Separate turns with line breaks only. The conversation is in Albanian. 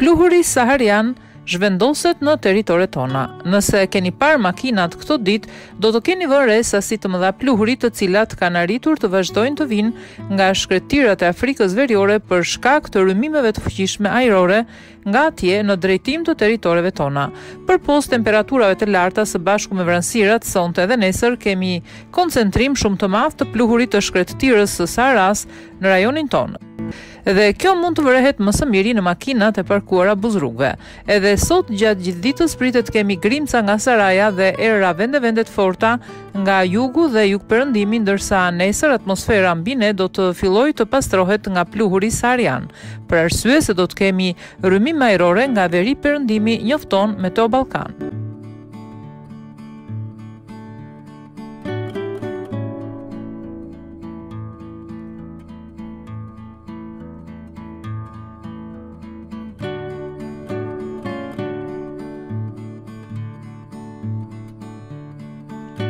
Pluhuri saharian zhvendoset në territoret tona. Nëse i keni parë makinat këto ditë, do të keni vënë re sasi të mëdha pluhuri të cilat kanë arritur të vazhdojnë të vijnë nga shkretëtirat e Afrikës Veriore për shkak të rrymimeve të fuqishme ajrore nga atje në drejtim të territoreve tona. Përpos temperaturave të larta së bashku me vranësirat, sonte dhe nesër kemi koncentrim shumë të madh të pluhurit të shkretëtirës së Saharës në rajonin tonë. Dhe kjo mund të vërehet më së miri në makinat e parkuara buzë rrugëve. Edhe sot gjatë gjithë ditës pritet të kemi grimca nga Saharaja dhe erëra vende-vende të forta nga jugu dhe jugperëndimi ndërsa nesër atmosfera mbi ne do të fillojë të pastrohet nga pluhuri saharian, për arsye se do të kemi rrymime ajrore nga veriperëndimi, njofton Meteo Ballkan.